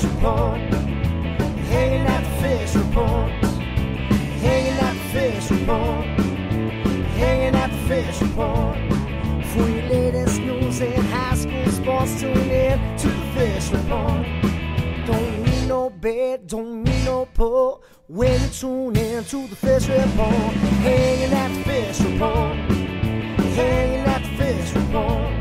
fish report. Hanging at the fish report. Hanging at the fish report. Hanging at the fish report. For your latest news in high school sports, tune in to the fish report. Don't need no bed, don't need no pull. When you tune in to the fish report, hanging at the fish report, hanging at the fish report.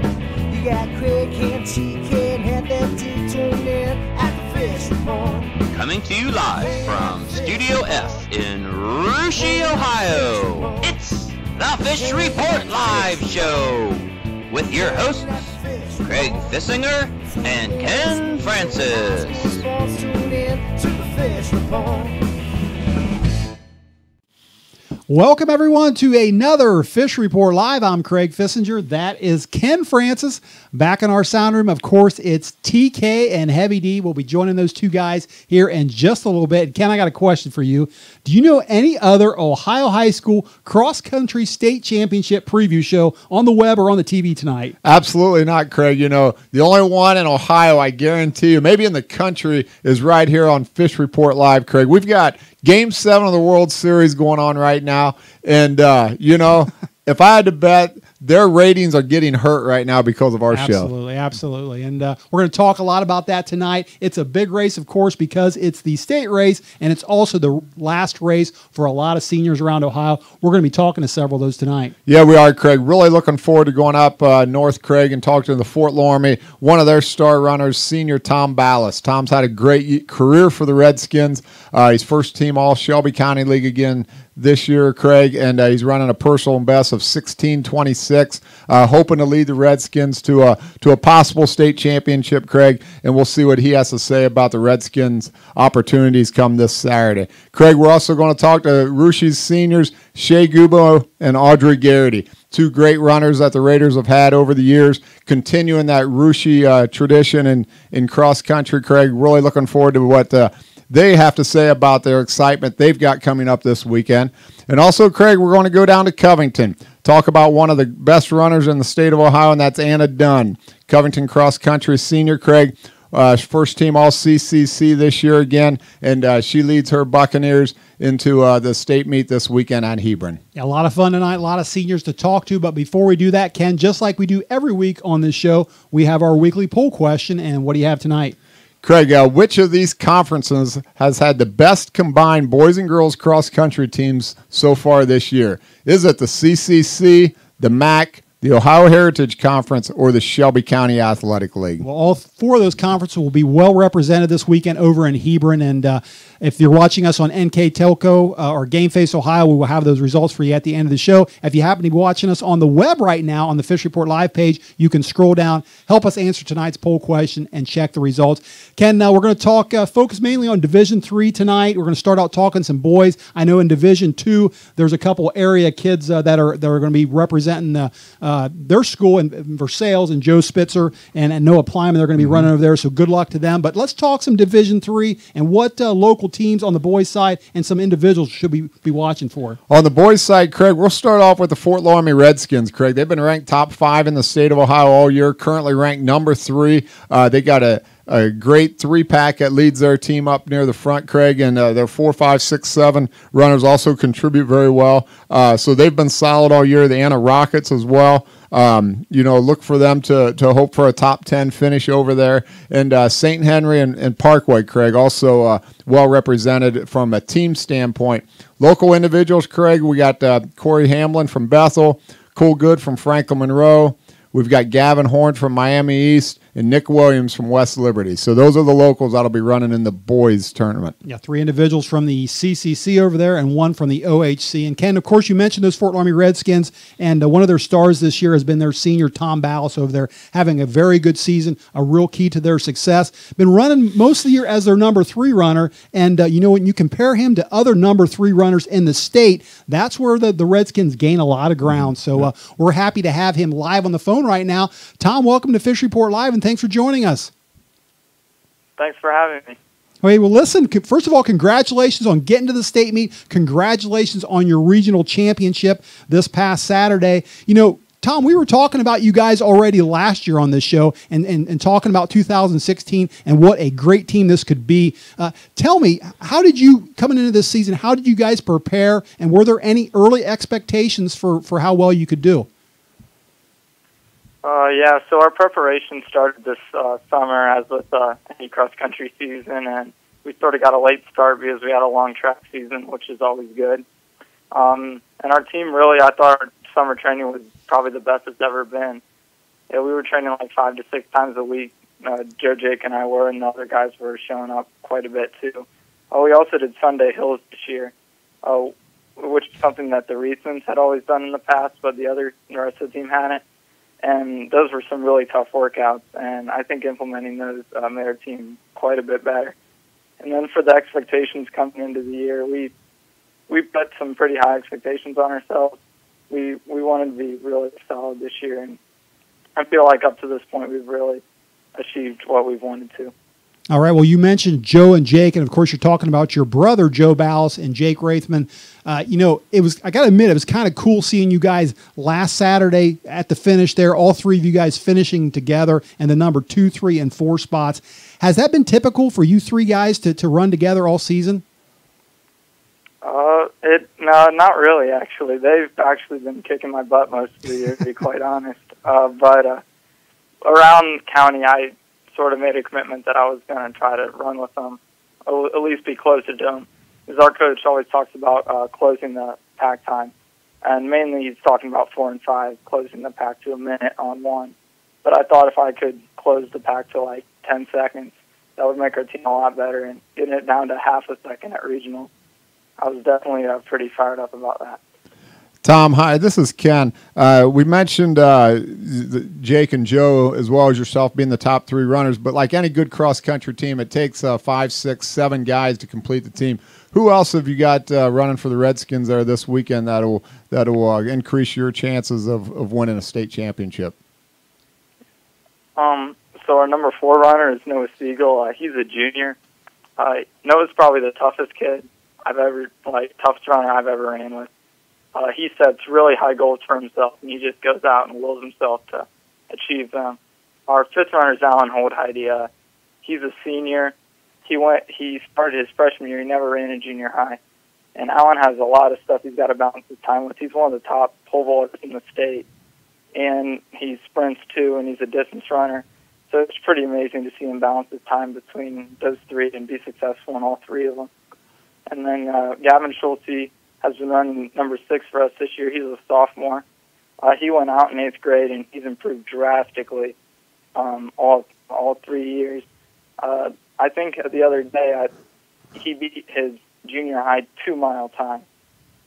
You got Craig and TK and Heavy D tune in at the fish report. Coming to you live from Studio F in Russia, Ohio. It's the Fish Report Live Show with your hosts, Craig Fissinger and Ken Francis. Welcome, everyone, to another Fish Report Live. I'm Craig Fissinger. That is Ken Francis. Back in our sound room, of course, it's TK and Heavy D. We'll be joining those two guys here in just a little bit. Ken, I got a question for you. Do you know any other Ohio High School cross country state championship preview show on the web or on the TV tonight? Absolutely not, Craig. You know, the only one in Ohio, I guarantee you, maybe in the country, is right here on Fish Report Live, Craig. We've got game seven of the World Series going on right now. And, uh, you know, if I had to bet, their ratings are getting hurt right now because of our show. Absolutely, absolutely. And uh, we're going to talk a lot about that tonight. It's a big race, of course, because it's the state race and it's also the last race for a lot of seniors around Ohio. We're going to be talking to several of those tonight. Yeah, we are, Craig. Really looking forward to going up uh, North Craig and talking to the Fort Loramie, one of their star runners, senior Tom Ballas. Tom's had a great career for the Redskins. Uh, he's first team All Shelby County League again this year, Craig, and uh, he's running a personal best of 16:26, uh, hoping to lead the Redskins to a to a possible state championship, Craig. And we'll see what he has to say about the Redskins' opportunities come this Saturday. Craig, we're also going to talk to Russia's seniors, Shae Goubeaux and Audrey Gariety two great runners that the Raiders have had over the years, continuing that Russia uh, tradition in, in cross country. Craig, really looking forward to what uh, they have to say about their excitement they've got coming up this weekend. And also, Craig, we're going to go down to Covington, talk about one of the best runners in the state of Ohio, and that's Anna Dunn, Covington cross country senior. Craig, uh, first team All CCC this year again, and uh, she leads her Buccaneers into uh, the state meet this weekend at Hebron. Yeah, a lot of fun tonight, a lot of seniors to talk to. But before we do that, Ken, just like we do every week on this show, we have our weekly poll question. And what do you have tonight? Craig, uh, which of these conferences has had the best combined boys and girls cross country teams so far this year? Is it the CCC, the MAC, the Ohio Heritage Conference, or the Shelby County Athletic League? Well, all four of those conferences will be well represented this weekend over in Hebron. And uh, if you're watching us on NK Telco uh, or Game Face Ohio, we will have those results for you at the end of the show. If you happen to be watching us on the web right now on the Fish Report Live page, you can scroll down, help us answer tonight's poll question, and check the results. Ken, uh, we're going to talk, uh, focus mainly on Division Three tonight. We're going to start out talking some boys. I know in Division Two, there's a couple area kids uh, that are that are going to be representing uh, uh, their school in, in Versailles and Joe Spitzer and, and Noah Plyman. They're going to be running over there, so good luck to them. But let's talk some Division Three and what uh, local teams on the boys' side and some individuals should we be watching for. On the boys' side, Craig, we'll start off with the Fort Loramie Redskins. Craig, they've been ranked top five in the state of Ohio all year. Currently ranked number three. Uh, they got a a great three pack that leads their team up near the front, Craig, and uh, their four, five, six, seven runners also contribute very well. Uh, so they've been solid all year. The Anna Rockets as well. Um, you know, look for them to to hope for a top ten finish over there. And uh, St. Henry and, and Parkway, Craig, also uh, well represented from a team standpoint. Local individuals, Craig, we got uh, Corey Hamlin from Bethel, Cool Good from Franklin Monroe. We've got Gavin Horn from Miami East and Nick Williams from West Liberty. So those are the locals that'll be running in the boys tournament. Yeah, three individuals from the CCC over there and one from the OHC. And Ken, of course, you mentioned those Fort Loramie Redskins, and uh, one of their stars this year has been their senior Tom Ballas over there, having a very good season, a real key to their success. Been running most of the year as their number three runner, and uh, you know when you compare him to other number three runners in the state, that's where the, the Redskins gain a lot of ground. So uh, we're happy to have him live on the phone right now. Tom, welcome to Fish Report Live, and thanks for joining us. Thanks for having me. Okay, well, listen, first of all, congratulations on getting to the state meet. Congratulations on your regional championship this past Saturday. You know, Tom, we were talking about you guys already last year on this show and, and, and talking about 2016 and what a great team this could be. Uh, tell me, how did you, coming into this season, how did you guys prepare and were there any early expectations for, for how well you could do? Uh, yeah, so our preparation started this uh, summer as with uh, any cross country season, and we sort of got a late start because we had a long track season, which is always good. Um, and our team really, I thought our summer training was probably the best it's ever been. Yeah, we were training like five to six times a week. Uh, Joe, Jake, and I were, and the other guys were showing up quite a bit too. Uh, we also did Sunday Hills this year, uh, which is something that the Reasons had always done in the past, but the other the rest of the team hadn't and those were some really tough workouts. And I think implementing those uh, made our team quite a bit better. And then for the expectations coming into the year, we we put some pretty high expectations on ourselves. We we wanted to be really solid this year, and I feel like up to this point we've really achieved what we've wanted to. All right. Well, you mentioned Joe and Jake, and of course, you're talking about your brother Joe Ballas and Jake Raithman. Uh, you know, it was I got to admit, it was kind of cool seeing you guys last Saturday at the finish there. All three of you guys finishing together, and the number two, three, and four spots. Has that been typical for you three guys to, to run together all season? Uh, it no, not really. Actually, they've actually been kicking my butt most of the year, to be quite honest. Uh, but uh, around county, I sort of made a commitment that I was going to try to run with them, at least be closer to them. Because our coach always talks about uh, closing the pack time, and mainly he's talking about four and five, closing the pack to a minute on one. But I thought if I could close the pack to like 10 seconds, that would make our team a lot better. And getting it down to half a second at regional, I was definitely uh, pretty fired up about that. Tom, hi. This is Ken. Uh, we mentioned uh, Jake and Joe, as well as yourself, being the top three runners. But like any good cross country team, it takes uh, five, six, seven guys to complete the team. Who else have you got uh, running for the Redskins there this weekend that'll that'll uh, increase your chances of, of winning a state championship? Um. So our number four runner is Noah Siegel. Uh, he's a junior. Noah's probably the toughest kid I've ever like toughest runner I've ever ran with uh, he sets really high goals for himself, and he just goes out and wills himself to achieve them. Our fifth runner is Alan Holdheide. Uh, he's a senior. He went. He started his freshman year. He never ran in junior high, and Alan has a lot of stuff he's got to balance his time with. He's one of the top pole vaulters in the state, and he sprints too, and he's a distance runner. So it's pretty amazing to see him balance his time between those three and be successful in all three of them. And then uh, Gavin Schulte has been running number six for us this year. He's a sophomore. Uh, he went out in eighth grade and he's improved drastically um, all all three years. Uh, I think the other day I, he beat his junior high two mile time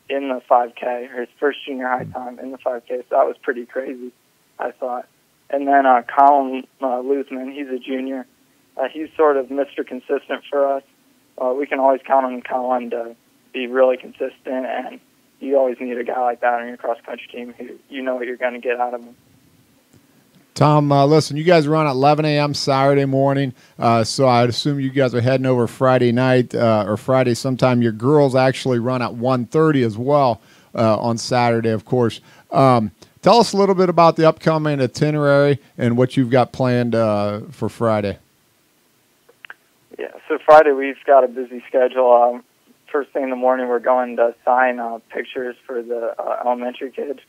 in the 5K, or his first junior high time in the 5K. So that was pretty crazy, I thought. And then uh, Colin uh, Luthman, he's a junior. Uh, he's sort of Mr. Consistent for us. Uh, we can always count on Colin to be really consistent, and you always need a guy like that on your cross country team who you know what you're going to get out of him. Tom, uh, listen, you guys run at 11 a.m. Saturday morning, uh, so I'd assume you guys are heading over Friday night uh, or Friday sometime. Your girls actually run at 1.30 as well uh, on Saturday, of course. Um, tell us a little bit about the upcoming itinerary and what you've got planned uh, for Friday. Yeah, so Friday we've got a busy schedule. Um, first thing in the morning, we're going to sign uh, pictures for the uh, elementary kids,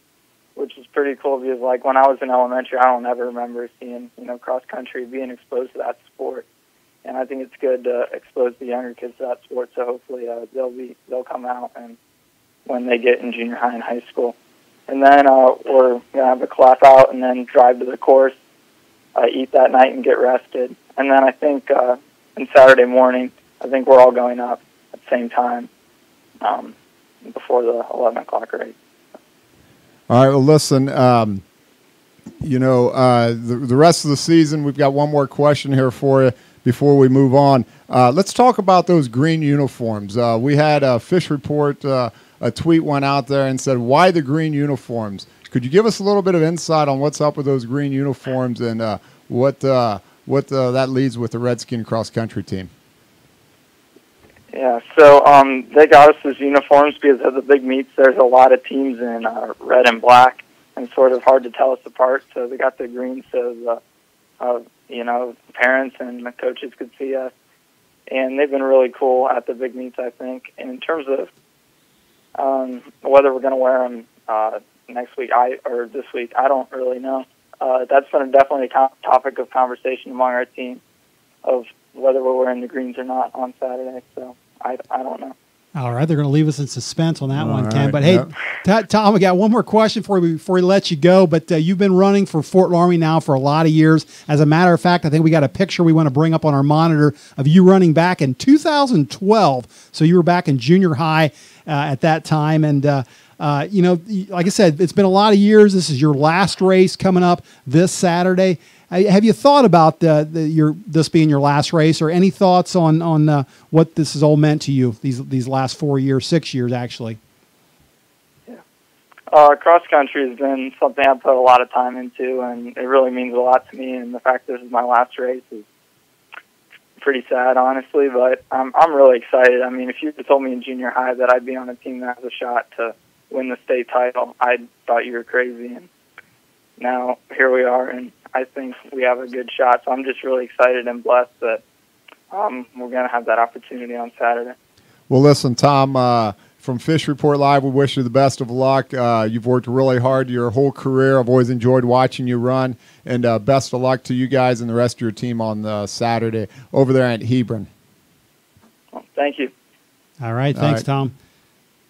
which is pretty cool because, like, when I was in elementary, I don't ever remember seeing, you know, cross country being exposed to that sport. And I think it's good to expose the younger kids to that sport. So hopefully uh, they'll be they'll come out and when they get in junior high and high school. And then uh, we're gonna have a class out and then drive to the course, uh, eat that night and get rested. And then I think uh, on Saturday morning, I think we're all going up same time um, before the 11 o'clock race. All right. Well, listen. Um, you know, uh, the the rest of the season, we've got one more question here for you before we move on. Uh, let's talk about those green uniforms. Uh, we had a fish report. Uh, a tweet went out there and said, "Why the green uniforms?" Could you give us a little bit of insight on what's up with those green uniforms and uh, what uh, what that leads with the Redskin cross country team? Yeah, so um, they got us as uniforms because of the big meets. There's a lot of teams in uh, red and black, and sort of hard to tell us apart. So they got the greens so the uh, you know parents and the coaches could see us, and they've been really cool at the big meets. I think. And in terms of um, whether we're going to wear them uh, next week, I or this week, I don't really know. Uh, that's been definitely a topic of conversation among our team of whether we're wearing the greens or not on Saturday. So I, I don't know. All right, they're going to leave us in suspense on that All one, right, Ken. But hey, yep. T- Tom, we got one more question for you before we let you go. But uh, you've been running for Fort Loramie now for a lot of years. As a matter of fact, I think we got a picture we want to bring up on our monitor of you running back in 2012. So you were back in junior high uh, at that time, and. Uh, uh, you know, like I said, it's been a lot of years. This is your last race coming up this Saturday. Have you thought about the, the, your this being your last race, or any thoughts on on uh, what this has all meant to you these these last four years, six years actually? Uh, cross country has been something I've put a lot of time into, and it really means a lot to me. And the fact this is my last race is pretty sad, honestly. But I'm I'm really excited. I mean, if you told me in junior high that I'd be on a team that has a shot to win the state title, I thought you were crazy. And now here we are, and I think we have a good shot. So I'm just really excited and blessed that um, we're going to have that opportunity on Saturday. Well, listen, Tom, uh, from Fish Report Live, we wish you the best of luck. Uh, you've worked really hard your whole career. I've always enjoyed watching you run, and uh, best of luck to you guys and the rest of your team on uh, Saturday over there at Hebron. Well, thank you. All right. Thanks, right. Tom.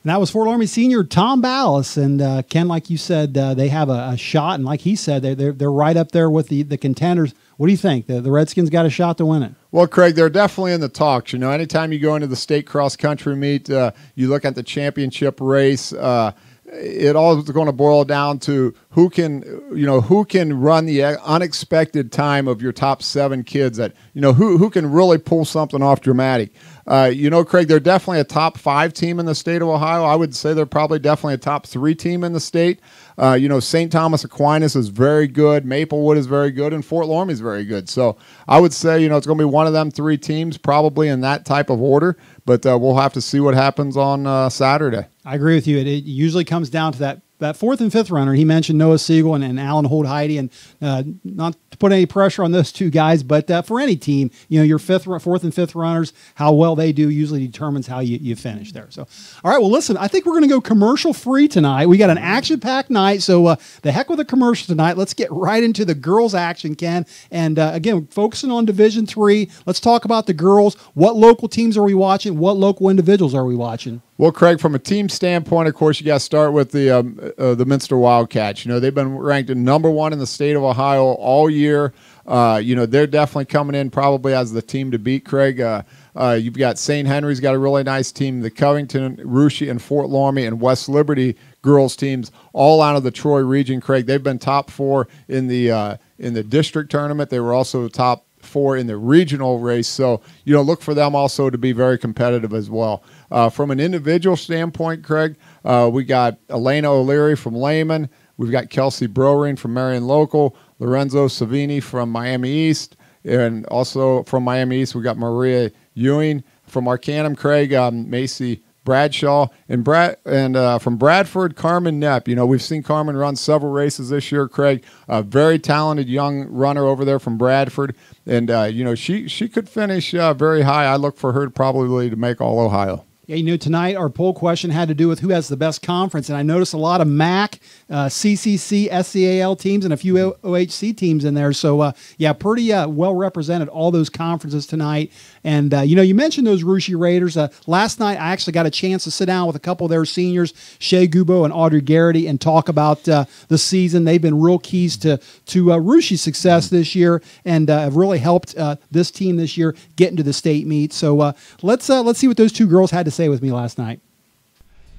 And that was Fort Loramie senior Tom Ballas. And uh, Ken, like you said, uh, they have a, a, shot. And like he said, they're, they're, they're right up there with the, the contenders. What do you think? The, the Redskins got a shot to win it? Well, Craig, they're definitely in the talks. You know, anytime you go into the state cross country meet, uh, you look at the championship race. Uh, it all is going to boil down to who can, you know, who can run the unexpected time of your top seven kids. That you know, who who can really pull something off dramatic. Uh, you know, Craig, they're definitely a top five team in the state of Ohio. I would say they're probably definitely a top three team in the state. Uh, you know, St. Thomas Aquinas is very good. Maplewood is very good, and Fort Loramie is very good. So I would say, you know, it's going to be one of them three teams, probably in that type of order. But uh, we'll have to see what happens on uh, Saturday. I agree with you. It, it usually comes down to that that fourth and fifth runner. He mentioned Noah Siegel and, and Alan Holdheide, and uh, not to put any pressure on those two guys, but uh, for any team, you know, your fifth, fourth, and fifth runners, how well they do usually determines how you, you finish there. So, all right, well, listen, I think we're going to go commercial free tonight. We got an action packed night, so uh, the heck with the commercial tonight. Let's get right into the girls' action, Ken. And uh, again, focusing on Division Three. Let's talk about the girls. What local teams are we watching? What local individuals are we watching? Well, Craig, from a team standpoint, of course, you got to start with the um, uh, the Minster Wildcats. You know, they've been ranked number one in the state of Ohio all year. Uh, you know, they're definitely coming in probably as the team to beat. Craig, uh, uh, you've got St. Henry's got a really nice team. The Covington, Russia, and Fort Loramie and West Liberty girls teams, all out of the Troy region. Craig, they've been top four in the uh, in the district tournament. They were also top four in the regional race. So, you know, look for them also to be very competitive as well. Uh, from an individual standpoint, Craig, uh, we got Elena O'Leary from Lehman. We've got Kelsey Browring from Marion Local, Lorenzo Savini from Miami East, and also from Miami East, we got Maria Ewing from Arcanum, Craig, um, Macy Bradshaw, and Brad and uh, from Bradford, Carmen Knepp. You know, we've seen Carmen run several races this year. Craig, a very talented young runner over there from Bradford, and uh, you know she she could finish uh, very high. I look for her probably to make all Ohio. Yeah, you know, tonight our poll question had to do with who has the best conference, and I noticed a lot of MAC, uh, CCC, SCAL teams, and a few OHC teams in there. So, uh, yeah, pretty uh, well represented all those conferences tonight. And uh, you know, you mentioned those Russia Raiders. Uh, last night, I actually got a chance to sit down with a couple of their seniors, Shae Goubeaux and Audrey Gariety, and talk about uh, the season. They've been real keys to to uh, Russia's success this year, and have really helped this team this year get into the state meet. So let's let's see what those two girls had to say with me last night.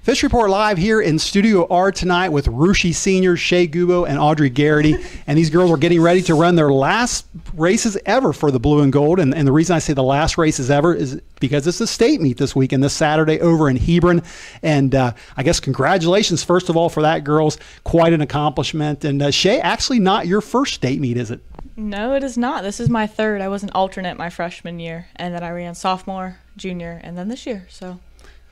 Fish Report Live here in Studio R tonight with Russia Sr., Shae Goubeaux and Audrey Gariety. and these girls are getting ready to run their last races ever for the blue and gold. And, and the reason I say the last races ever is because it's a state meet this week and this Saturday over in Hebron. And uh, I guess congratulations, first of all, for that, girls. Quite an accomplishment. And uh, Shae, actually not your first state meet, is it? No, it is not. This is my third. I was an alternate my freshman year, and then I ran sophomore, junior, and then this year. So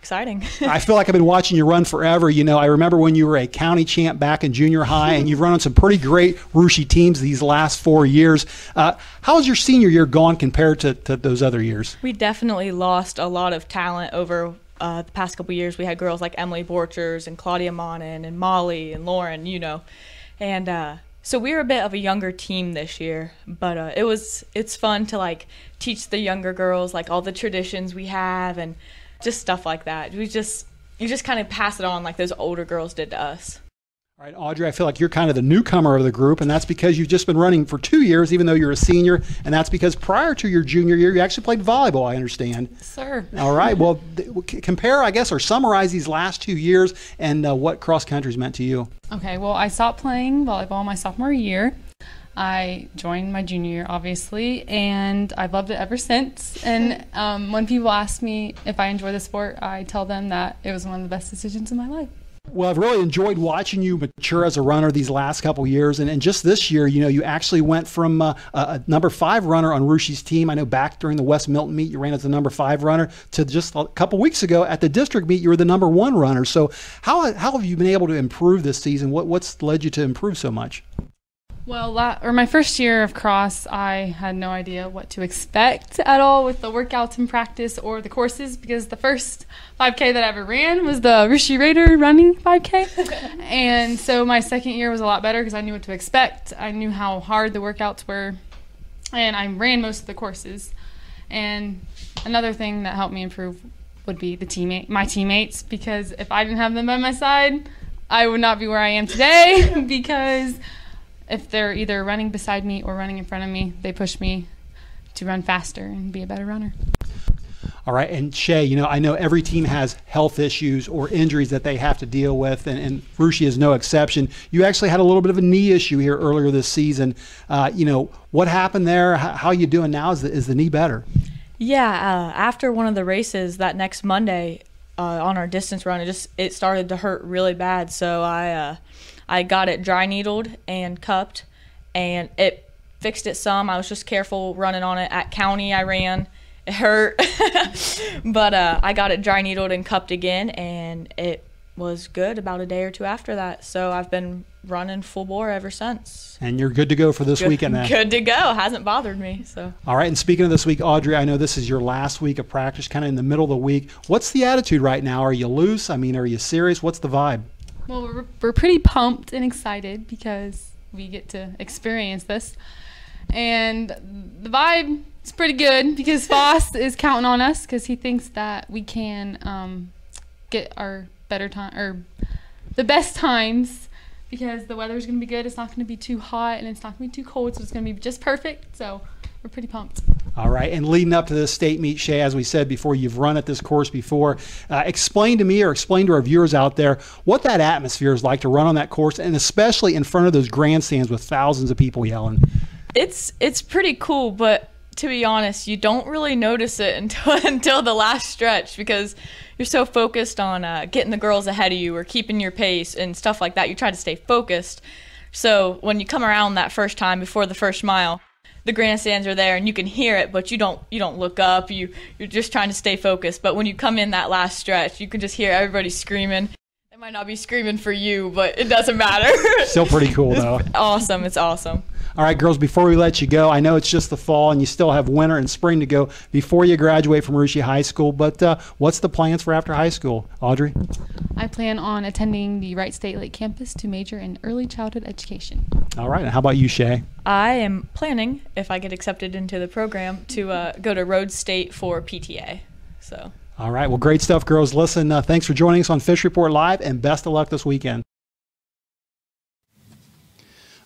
exciting. I feel like I've been watching you run forever. You know, I remember when you were a county champ back in junior high, and you've run on some pretty great Russia teams these last four years. Uh, how has your senior year gone compared to, to those other years? we definitely lost a lot of talent over uh, the past couple years. We had girls like Emily Borchers and Claudia Monin and Molly and Lauren, you know, and uh, so we were a bit of a younger team this year. But uh, it was it's fun to like teach the younger girls like all the traditions we have and just stuff like that. We just you just kind of pass it on like those older girls did to us. All right, Audrey, I feel like you're kind of the newcomer of the group, and that's because you've just been running for two years, even though you're a senior, and that's because prior to your junior year, you actually played volleyball, I understand. Sir. All right, well, th- compare, I guess, or summarize these last two years and uh, what cross country's meant to you. Okay, well, I stopped playing volleyball my sophomore year. I joined my junior year, obviously, and I've loved it ever since. And um, when people ask me if I enjoy the sport, I tell them that it was one of the best decisions in my life. Well, I've really enjoyed watching you mature as a runner these last couple years, and, and just this year, you know, you actually went from uh, a, a number five runner on Russia's team. I know back during the West Milton meet, you ran as the number five runner. To just a couple weeks ago at the district meet, you were the number one runner. So, how how have you been able to improve this season? What what's led you to improve so much? Well, la- or my first year of cross, I had no idea what to expect at all with the workouts and practice or the courses because the first 5K that I ever ran was the Russia Raider running 5K. and so my second year was a lot better because I knew what to expect. I knew how hard the workouts were, and I ran most of the courses. And another thing that helped me improve would be the teammate, my teammates, because if I didn't have them by my side, I would not be where I am today because if they're either running beside me or running in front of me, they push me to run faster and be a better runner. All right, and Shae, you know, I know every team has health issues or injuries that they have to deal with, and, and Russia is no exception. You actually had a little bit of a knee issue here earlier this season. Uh, you know, what happened there? How, how you doing now? Is the, is the knee better? Yeah, uh, after one of the races that next Monday uh, on our distance run, it just it started to hurt really bad. So I uh, I got it dry needled and cupped, and it fixed it some. I was just careful running on it at county. I ran. It hurt, but uh, I got it dry needled and cupped again, and it was good about a day or two after that. So I've been running full bore ever since. And you're good to go for this Good, weekend then. good to go. Hasn't bothered me. So All right, and speaking of this week, Audrey, I know this is your last week of practice, kind of in the middle of the week. What's the attitude right now? Are you loose? I mean, are you serious? What's the vibe? Well, we're, we're pretty pumped and excited because we get to experience this. And the vibe is pretty good because Foss is counting on us because he thinks that we can um, get our better time or the best times because the weather is going to be good. It's not going to be too hot and it's not going to be too cold, so it's going to be just perfect. So we're pretty pumped. All right, and leading up to this state meet, Shae, as we said before, you've run at this course before. Uh, explain to me or explain to our viewers out there what that atmosphere is like to run on that course, and especially in front of those grandstands with thousands of people yelling. it's it's pretty cool, but to be honest, you don't really notice it until until the last stretch because you're so focused on uh, getting the girls ahead of you or keeping your pace and stuff like that. You try to stay focused. So when you come around that first time before the first mile, the grandstands are there and you can hear it, but you don't you don't look up. You you're just trying to stay focused. But when you come in that last stretch, you can just hear everybody screaming. They might not be screaming for you, but it doesn't matter. Still pretty cool, though. awesome. It's awesome. All right, girls, before we let you go, I know it's just the fall and you still have winter and spring to go before you graduate from Russia High School, but uh, what's the plans for after high school, Audrey? I plan on attending the Wright State Lake campus to major in early childhood education. All right, and how about you, Shae? I am planning, if I get accepted into the program, to uh, go to Rhodes State for PTA. So All right, well, great stuff, girls. Listen, uh, thanks for joining us on Fish Report Live, and best of luck this weekend.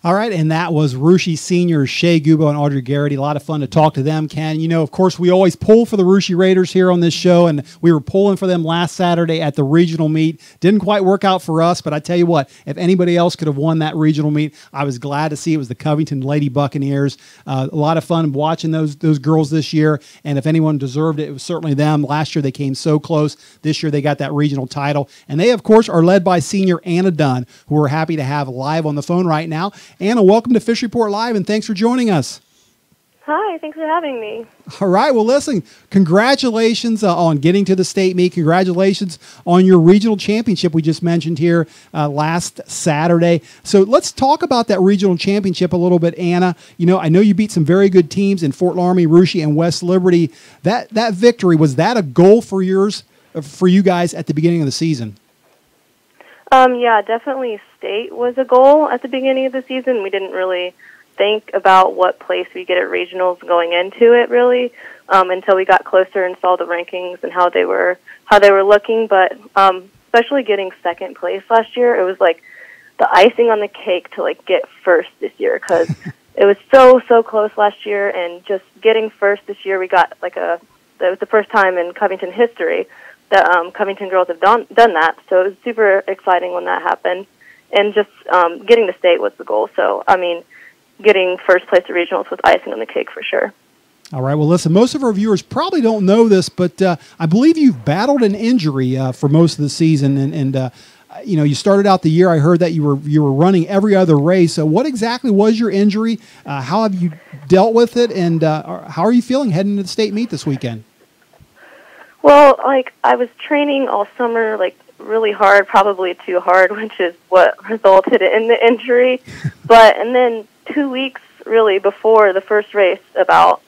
All right, and that was Russia seniors Shae Goubeaux and Audrey Gariety. A lot of fun to talk to them, Ken. You know, of course, we always pull for the Russia Raiders here on this show, and we were pulling for them last Saturday at the regional meet. Didn't quite work out for us, but I tell you what, if anybody else could have won that regional meet, I was glad to see it was the Covington Lady Buccaneers. Uh, a lot of fun watching those those girls this year, and if anyone deserved it, it was certainly them. Last year they came so close. This year they got that regional title, and they of course are led by senior Anna Dunn, who we're happy to have live on the phone right now. Anna, welcome to Fish Report Live, and thanks for joining us. Hi, thanks for having me. All right. Well, listen, congratulations uh, on getting to the state meet. Congratulations on your regional championship we just mentioned here uh, last Saturday. So let's talk about that regional championship a little bit, Anna. You know, I know you beat some very good teams in Fort Loramie, Russia, and West Liberty. That that victory was that a goal for yours uh, for you guys at the beginning of the season? Um, yeah, definitely state was a goal at the beginning of the season. We didn't really think about what place we get at regionals going into it really um, until we got closer and saw the rankings and how they were how they were looking. But um, especially getting second place last year, it was like the icing on the cake to like get first this year because it was so so close last year, and just getting first this year, we got like a that was the first time in Covington history that um, Covington girls have done done that. So it was super exciting when that happened, and just um, getting the state was the goal. So I mean getting first place at regionals was icing on the cake for sure. All right. Well, listen, most of our viewers probably don't know this, but uh, I believe you've battled an injury uh, for most of the season, and, and uh, you know you started out the year. I heard that you were you were running every other race. So, what exactly was your injury? Uh, how have you dealt with it, and uh, how are you feeling heading to the state meet this weekend? Well, like I was training all summer, like really hard, probably too hard, which is what resulted in the injury. but and then two weeks really before the first race about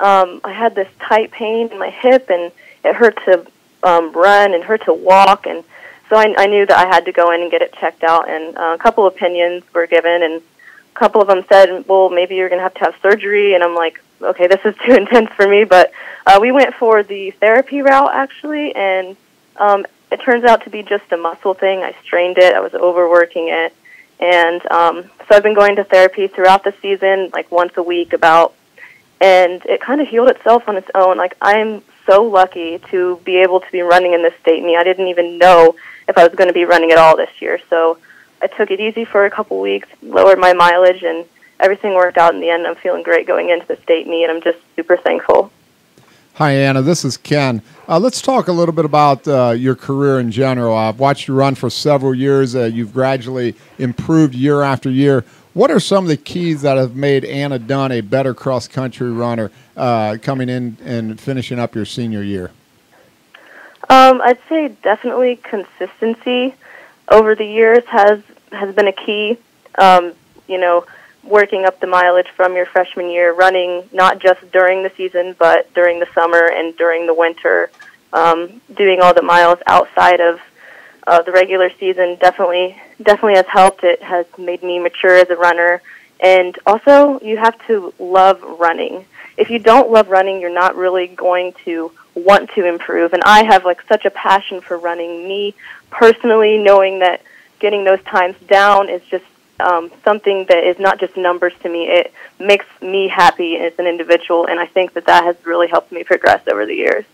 um, I had this tight pain in my hip and it hurt to um, run and hurt to walk. And so I, I knew that I had to go in and get it checked out. And uh, a couple opinions were given and a couple of them said well maybe you're going to have to have surgery. And I'm like okay this is too intense for me but uh, we went for the therapy route actually and um, it turns out to be just a muscle thing I strained it I was overworking it and um, so I've been going to therapy throughout the season, like once a week about, and it kind of healed itself on its own. Like I'm so lucky to be able to be running in this state meet. I didn't even know if I was going to be running at all this year. So I took it easy for a couple weeks, lowered my mileage, and everything worked out in the end. I'm feeling great going into the state meet, and I'm just super thankful. Hi, Anna. This is Ken. Uh, let's talk a little bit about uh, your career in general. I've watched you run for several years. Uh, you've gradually improved year after year. What are some of the keys that have made Anna Dunn a better cross country runner uh, coming in and finishing up your senior year? Um, I'd say definitely consistency over the years has has been a key. Um, you know, working up the mileage from your freshman year, running not just during the season, but during the summer and during the winter, um, doing all the miles outside of uh, the regular season definitely definitely has helped. It has made me mature as a runner, and also you have to love running. If you don't love running, you're not really going to want to improve. And I have like such a passion for running. Me personally, knowing that getting those times down is just um, something that is not just numbers to me. It makes me happy as an individual, and I think that that has really helped me progress over the years.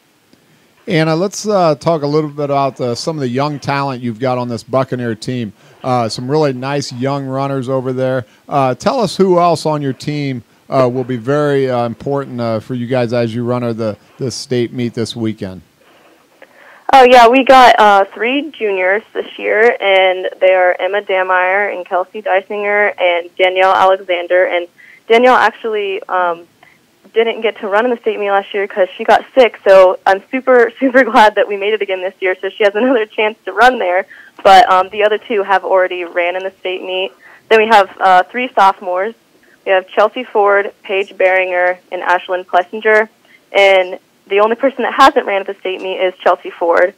Anna, let's uh, talk a little bit about uh, some of the young talent you've got on this Buccaneer team. Uh, some really nice young runners over there. Uh, tell us who else on your team uh, will be very uh, important for you guys as you run the, the state meet this weekend. Oh yeah, we got uh, three juniors this year, and they are Emma Dameyer and Kelsey Dysinger and Danielle Alexander. And Danielle actually um, didn't get to run in the state meet last year because she got sick. So I'm super super glad that we made it again this year. So she has another chance to run there. But um, the other two have already ran in the state meet. Then we have uh, three sophomores. We have Chelsea Ford, Paige Beringer, and Ashlyn Plessinger. And the only person that hasn't ran at the state meet is Chelsea Ford.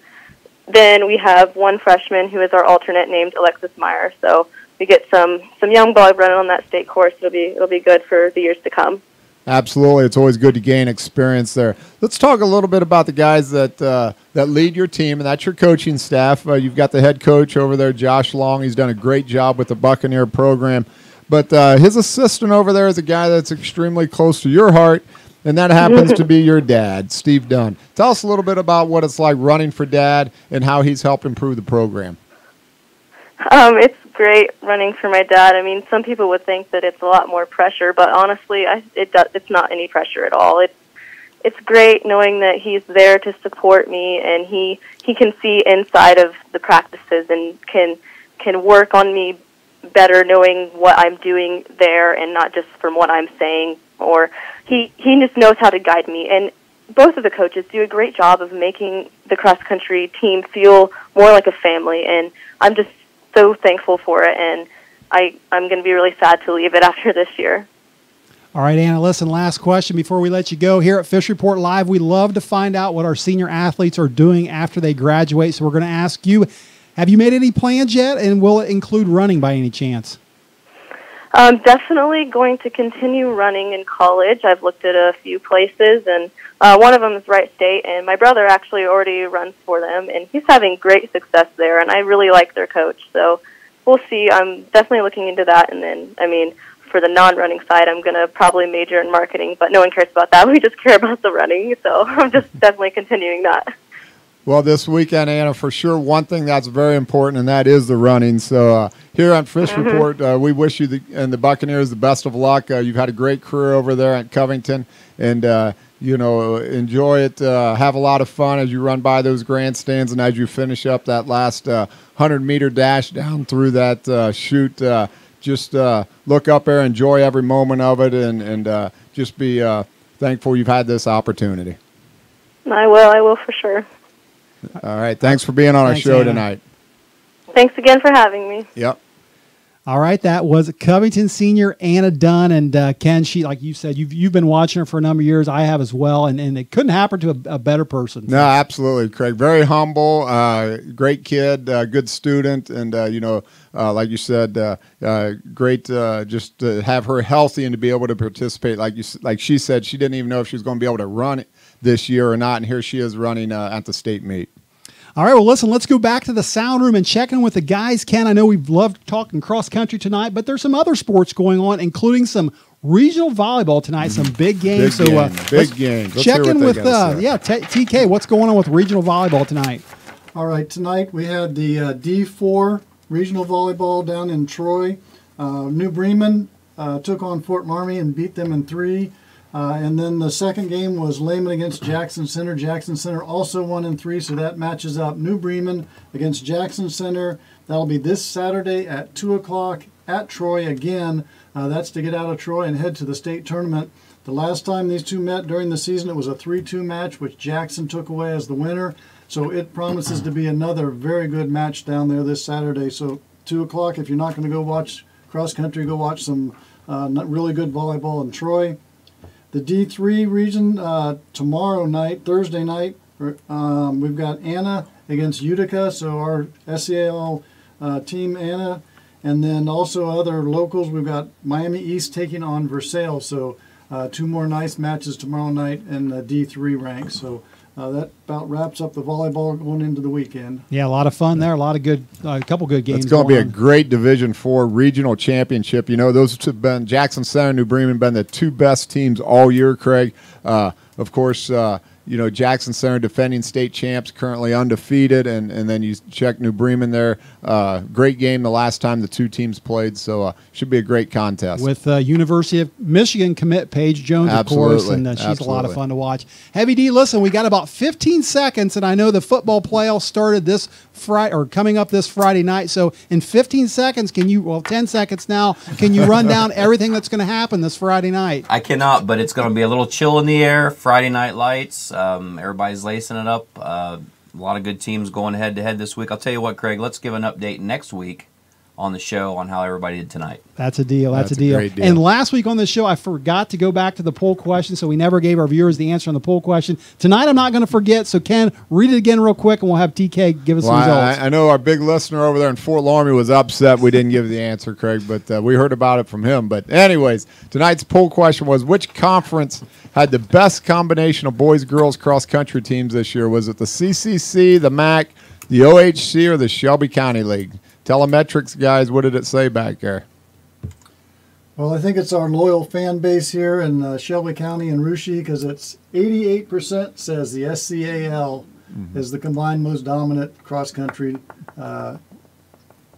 Then we have one freshman who is our alternate named Alexis Meyer. So we get some some young blood running on that state course. It'll be it'll be good for the years to come. Absolutely, it's always good to gain experience there. Let's talk a little bit about the guys that uh, that lead your team, and that's your coaching staff. Uh, you've got the head coach over there, Josh Long. He's done a great job with the Buccaneer program, but uh, his assistant over there is a guy that's extremely close to your heart and that happens to be your dad, Steve Dunn. Tell us a little bit about what it's like running for dad and how he's helped improve the program. Um, it's great running for my dad. I mean, some people would think that it's a lot more pressure, but honestly, I, it does, it's not any pressure at all. It's it's great knowing that he's there to support me and he he can see inside of the practices and can can work on me better knowing what I'm doing there and not just from what I'm saying or he he just knows how to guide me. And both of the coaches do a great job of making the cross country team feel more like a family. And I'm just so thankful for it. And I I'm going to be really sad to leave it after this year. All right, Anna, listen, last question before we let you go. Here at Fish Report Live, we love to find out what our senior athletes are doing after they graduate. So we're going to ask you have you made any plans yet, and will it include running by any chance? I'm definitely going to continue running in college. I've looked at a few places, and uh, one of them is Wright State, and my brother actually already runs for them, and he's having great success there, and I really like their coach. So we'll see. I'm definitely looking into that, and then, I mean, for the non-running side, I'm going to probably major in marketing, but no one cares about that. We just care about the running, so I'm just definitely continuing that. Well, this weekend, Anna, for sure, one thing that's very important, and that is the running. So, uh, here on Fish mm-hmm. Report, uh, we wish you the, and the Buccaneers the best of luck. Uh, you've had a great career over there at Covington, and uh, you know, enjoy it. Uh, have a lot of fun as you run by those grandstands, and as you finish up that last uh, hundred meter dash down through that chute. just look up there, enjoy every moment of it, and and just be thankful you've had this opportunity. I will. I will for sure. All right. Thanks for being on Thanks, our show Anna. tonight. Thanks again for having me. Yep. All right, that was Covington senior Anna Dunn and uh, Ken. She, like you said, you've you've been watching her for a number of years. I have as well, and, and it couldn't happen to a, a better person. No, absolutely, Craig. Very humble, uh, great kid, uh, good student, and uh, you know, uh, like you said, uh, great. just to have her healthy and to be able to participate. Like you, like she said, she didn't even know if she was going to be able to run this year or not, and here she is running at the state meet. All right, well, listen, let's go back to the sound room and check in with the guys. Ken, I know we've loved talking cross country tonight, but there's some other sports going on, including some regional volleyball tonight, some big games. Big so, uh, big games. Check in with, uh, yeah, t- TK, what's going on with regional volleyball tonight? All right, tonight we had the uh, D4 regional volleyball down in Troy. Uh, New Bremen uh, took on Fort Loramie and beat them in three. Uh, and then the second game was Lehman against Jackson Center. Jackson Center also won in three, so that matches up New Bremen against Jackson Center. That'll be this Saturday at 2 o'clock at Troy again. Uh, that's to get out of Troy and head to the state tournament. The last time these two met during the season, it was a 3 2 match, which Jackson took away as the winner. So it promises to be another very good match down there this Saturday. So 2 o'clock, if you're not going to go watch cross country, go watch some uh, really good volleyball in Troy. The D3 region uh, tomorrow night, Thursday night, um, we've got Anna against Utica, so our SEL uh, team Anna, and then also other locals. We've got Miami East taking on Versailles, so uh, two more nice matches tomorrow night in the D3 ranks. So uh, that about wraps up the volleyball going into the weekend. Yeah, a lot of fun there. A lot of good, a uh, couple good games. It's going to be a great Division Four regional championship. You know, those have been Jackson Center, New Bremen, been the two best teams all year. Craig, uh, of course. You know, Jackson Center defending state champs, currently undefeated, and, and then you check New Bremen there. Uh, great game the last time the two teams played, so uh, should be a great contest. With uh, University of Michigan commit Paige Jones, Absolutely. of course, and uh, she's Absolutely. a lot of fun to watch. Heavy D, listen, we got about 15 seconds, and I know the football playoffs started this Friday or coming up this Friday night. So in 15 seconds, can you, well, 10 seconds now, can you run down everything that's going to happen this Friday night? I cannot, but it's going to be a little chill in the air. Friday night lights. Um, everybody's lacing it up. Uh, a lot of good teams going head to head this week. I'll tell you what, Craig. Let's give an update next week on the show on how everybody did tonight. That's a deal. That's, That's a, deal. a deal. And last week on the show, I forgot to go back to the poll question, so we never gave our viewers the answer on the poll question. Tonight, I'm not going to forget. So, Ken, read it again real quick, and we'll have TK give us well, the results. I, I, know our big listener over there in Fort Loramie was upset we didn't give the answer, Craig, but uh, we heard about it from him. But, anyways, tonight's poll question was which conference had the best combination of boys girls cross country teams this year? Was it the CCC, the MAC, the OHC, or the Shelby County League? Telemetrics guys, what did it say back there? Well, I think it's our loyal fan base here in uh, Shelby County and Russia because it's 88% says the SCAL mm-hmm. is the combined most dominant cross country uh,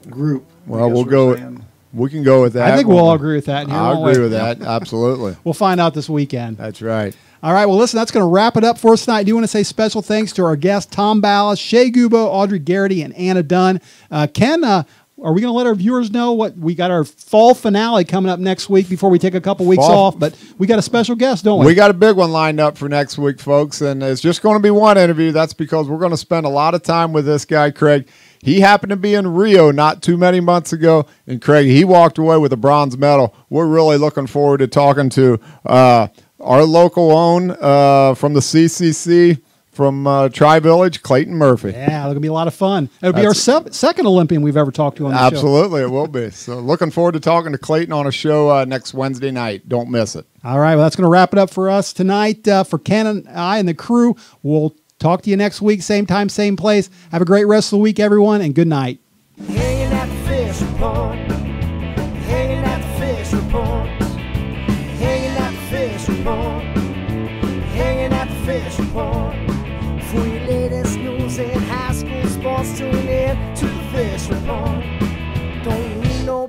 group. Well, we'll go. With, we can go with that. I think we'll all agree with that. I agree with that. Absolutely. we'll find out this weekend. That's right. All right, well, listen, that's going to wrap it up for us tonight. I do want to say special thanks to our guests, Tom Ballas, Shae Goubeaux, Audrey Gariety, and Anna Dunn. Uh, Ken, uh, are we going to let our viewers know what we got our fall finale coming up next week before we take a couple weeks Fall- off? But we got a special guest, don't we? We got a big one lined up for next week, folks, and it's just going to be one interview. That's because we're going to spend a lot of time with this guy, Craig. He happened to be in Rio not too many months ago, and Craig, he walked away with a bronze medal. We're really looking forward to talking to uh, our local own uh, from the CCC from uh, Tri Village, Clayton Murphy. yeah, it'll be a lot of fun. It'll be our se- second Olympian we've ever talked to on the show. Absolutely, it will be. So, looking forward to talking to Clayton on a show uh, next Wednesday night. Don't miss it. All right, well, that's going to wrap it up for us tonight. Uh, for Ken and I and the crew, we'll talk to you next week, same time, same place. Have a great rest of the week, everyone, and good night.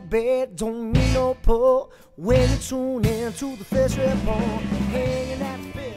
Bed, don't need no pull. When you tune in to the fish report. Hanging at the fish